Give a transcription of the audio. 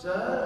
자.